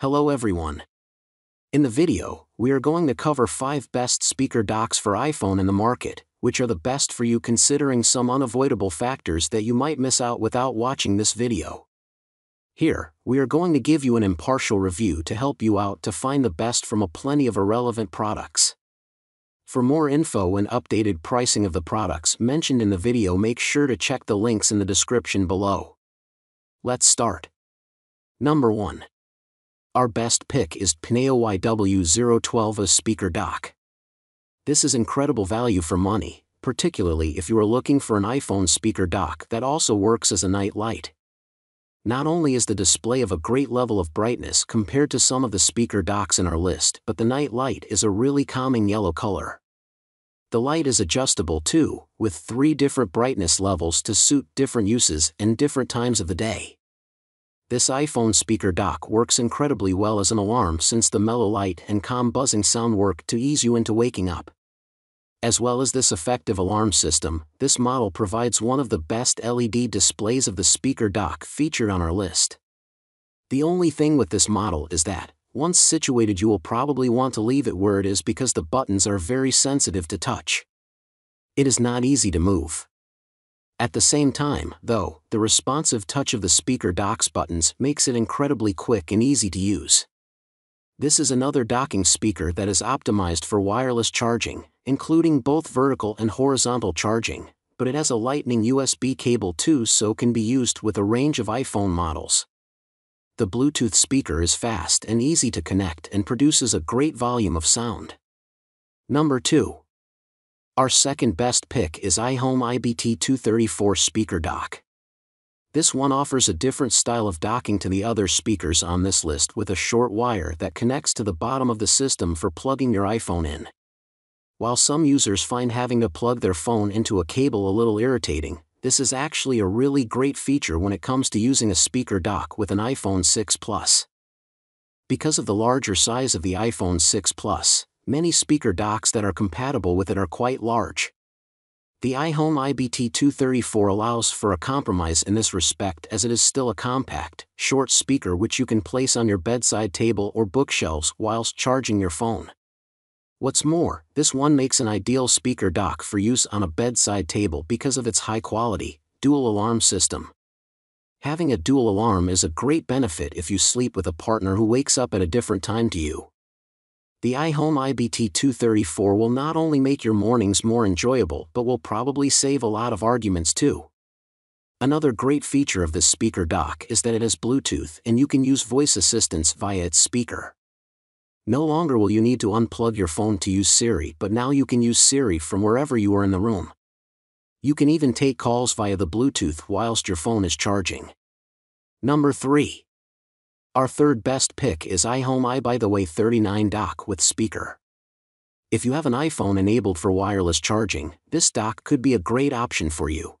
Hello everyone. In the video, we are going to cover 5 best speaker docks for iPhone in the market, which are the best for you considering some unavoidable factors that you might miss out without watching this video. Here, we are going to give you an impartial review to help you out to find the best from a plenty of irrelevant products. For more info and updated pricing of the products mentioned in the video make sure to check the links in the description below. Let's start. Number 1. Our best pick is Pneo YW012 a speaker dock. This is incredible value for money, particularly if you are looking for an iPhone speaker dock that also works as a night light. Not only is the display of a great level of brightness compared to some of the speaker docks in our list, but the night light is a really calming yellow color. The light is adjustable too, with three different brightness levels to suit different uses and different times of the day. This iPhone speaker dock works incredibly well as an alarm since the mellow light and calm buzzing sound work to ease you into waking up. As well as this effective alarm system, this model provides one of the best LED displays of the speaker dock featured on our list. The only thing with this model is that, once situated you will probably want to leave it where it is because the buttons are very sensitive to touch. It is not easy to move. At the same time, though, the responsive touch of the speaker dock's buttons makes it incredibly quick and easy to use. This is another docking speaker that is optimized for wireless charging, including both vertical and horizontal charging, but it has a lightning USB cable too so can be used with a range of iPhone models. The Bluetooth speaker is fast and easy to connect and produces a great volume of sound. Number 2. Our second best pick is iHome IBT234 speaker dock. This one offers a different style of docking to the other speakers on this list with a short wire that connects to the bottom of the system for plugging your iPhone in. While some users find having to plug their phone into a cable a little irritating, this is actually a really great feature when it comes to using a speaker dock with an iPhone 6 Plus. Because of the larger size of the iPhone 6 Plus, many speaker docks that are compatible with it are quite large. The iHome IBT234 allows for a compromise in this respect as it is still a compact, short speaker which you can place on your bedside table or bookshelves whilst charging your phone. What's more, this one makes an ideal speaker dock for use on a bedside table because of its high quality, dual alarm system. Having a dual alarm is a great benefit if you sleep with a partner who wakes up at a different time to you. The iHome IBT234 will not only make your mornings more enjoyable but will probably save a lot of arguments too. Another great feature of this speaker dock is that it has Bluetooth and you can use voice assistance via its speaker. No longer will you need to unplug your phone to use Siri but now you can use Siri from wherever you are in the room. You can even take calls via the Bluetooth whilst your phone is charging. Number 3. Our third best pick is iHome i by the way 39 dock with speaker. If you have an iPhone enabled for wireless charging, this dock could be a great option for you.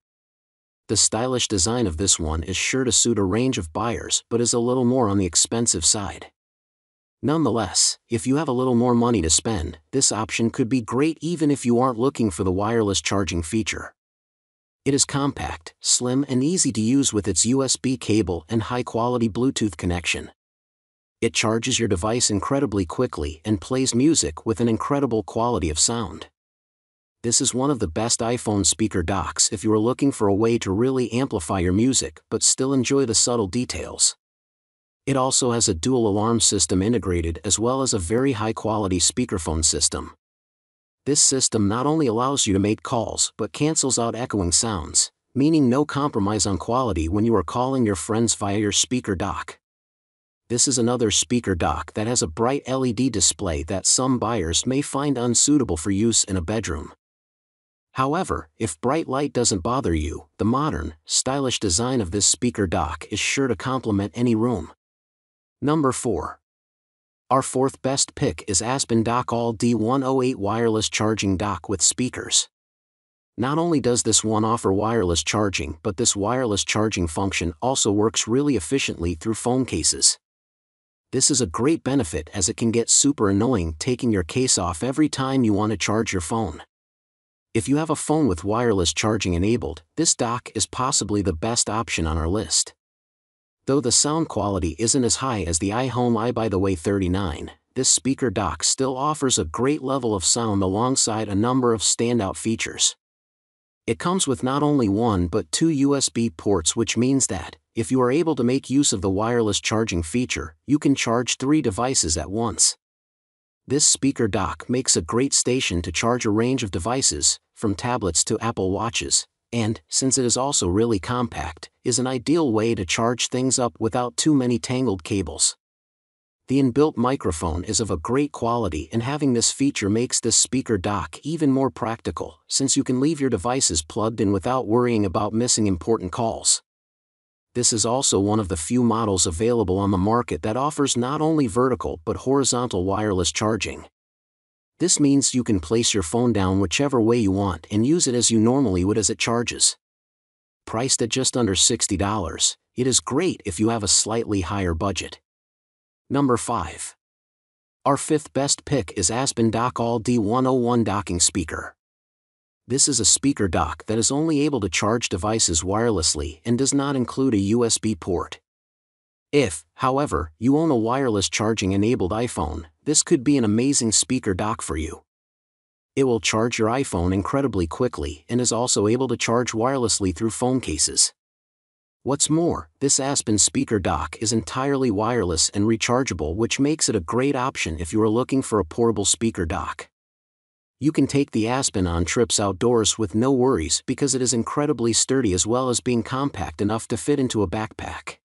The stylish design of this one is sure to suit a range of buyers but is a little more on the expensive side. Nonetheless, if you have a little more money to spend, this option could be great even if you aren't looking for the wireless charging feature. It is compact, slim and easy to use with its USB cable and high-quality Bluetooth connection. It charges your device incredibly quickly and plays music with an incredible quality of sound. This is one of the best iPhone speaker docks if you are looking for a way to really amplify your music but still enjoy the subtle details. It also has a dual alarm system integrated as well as a very high quality speakerphone system. This system not only allows you to make calls but cancels out echoing sounds, meaning no compromise on quality when you are calling your friends via your speaker dock. This is another speaker dock that has a bright LED display that some buyers may find unsuitable for use in a bedroom. However, if bright light doesn't bother you, the modern, stylish design of this speaker dock is sure to complement any room. Number 4. Our fourth best pick is Azpen Dockall D108 wireless charging dock with speakers. Not only does this one offer wireless charging but this wireless charging function also works really efficiently through phone cases. This is a great benefit as it can get super annoying taking your case off every time you want to charge your phone. If you have a phone with wireless charging enabled, this dock is possibly the best option on our list. Though the sound quality isn't as high as the iHome i by the way 39, this speaker dock still offers a great level of sound alongside a number of standout features. It comes with not only one but two USB ports which means that, if you are able to make use of the wireless charging feature, you can charge three devices at once. This speaker dock makes a great station to charge a range of devices, from tablets to Apple Watches, and, since it is also really compact, is an ideal way to charge things up without too many tangled cables. The inbuilt microphone is of a great quality and having this feature makes this speaker dock even more practical, since you can leave your devices plugged in without worrying about missing important calls. This is also one of the few models available on the market that offers not only vertical but horizontal wireless charging. This means you can place your phone down whichever way you want and use it as you normally would as it charges. Priced at just under $60, it is great if you have a slightly higher budget. Number 5. Our fifth best pick is Azpen Dockall D101 docking speaker. This is a speaker dock that is only able to charge devices wirelessly and does not include a USB port. If, however, you own a wireless charging enabled iPhone, this could be an amazing speaker dock for you. It will charge your iPhone incredibly quickly and is also able to charge wirelessly through phone cases. What's more, this Azpen speaker dock is entirely wireless and rechargeable which makes it a great option if you are looking for a portable speaker dock. You can take the Azpen on trips outdoors with no worries because it is incredibly sturdy as well as being compact enough to fit into a backpack.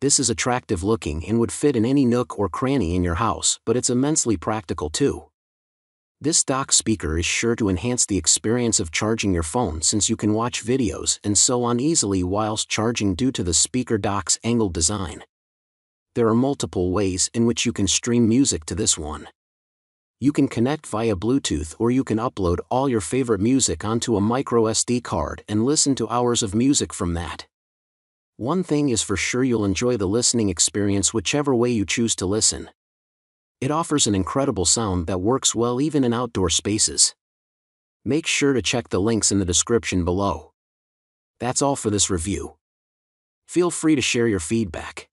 This is attractive looking and would fit in any nook or cranny in your house, but it's immensely practical too. This dock speaker is sure to enhance the experience of charging your phone since you can watch videos and so on easily whilst charging due to the speaker dock's angled design. There are multiple ways in which you can stream music to this one. You can connect via Bluetooth or you can upload all your favorite music onto a micro SD card and listen to hours of music from that. One thing is for sure you'll enjoy the listening experience whichever way you choose to listen. It offers an incredible sound that works well even in outdoor spaces. Make sure to check the links in the description below. That's all for this review. Feel free to share your feedback.